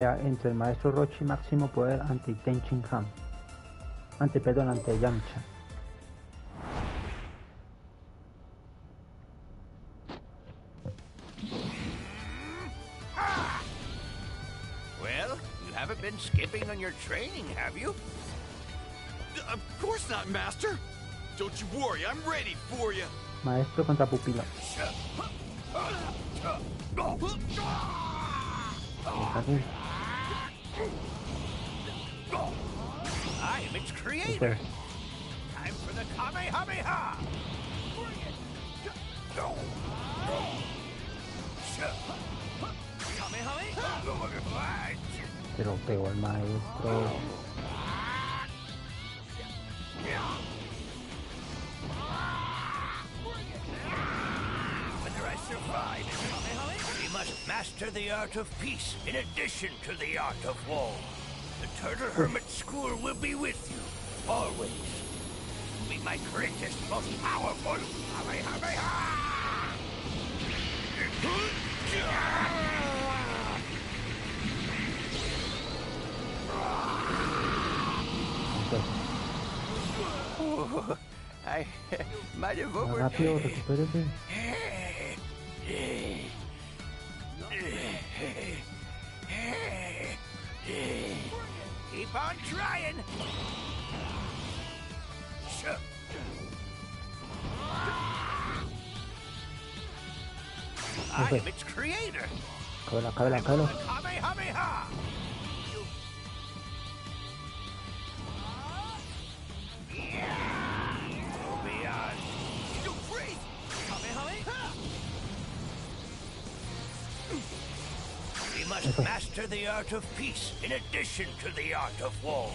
entre el maestro Rochi máximo poder ante Tenchin Han. Ante, perdón, ante Yamcha. Well, you haven't been skipping on your training, have you? Of course not, Master. Don't you worry, I'm ready for you. Maestro contra pupilo. I am its creator. Time for the Kamehameha! Bring it! Kamehameha! Lo pegó el maestro. Whether master the art of peace in addition to the art of war. The Turtle Hermit School will be with you, always. Be my greatest, most powerful Oh, I might have Más rápido, overpaid. recupérese. Keep on trying. I am its creator. Cábela, cábela, cábela. Must master the art of peace in addition to the art of war.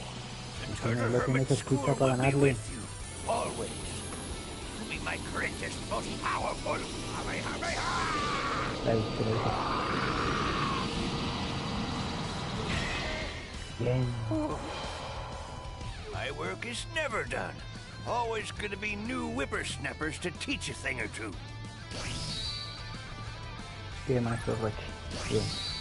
The Turtle lo tiene Hermit que School will be with you, always. To be my greatest, most powerful Kamehameha! Ahí, se. Bien. My work is never done. Always gonna be new whippersnappers to teach a thing or two. Bien, maestro Roshi. Bien.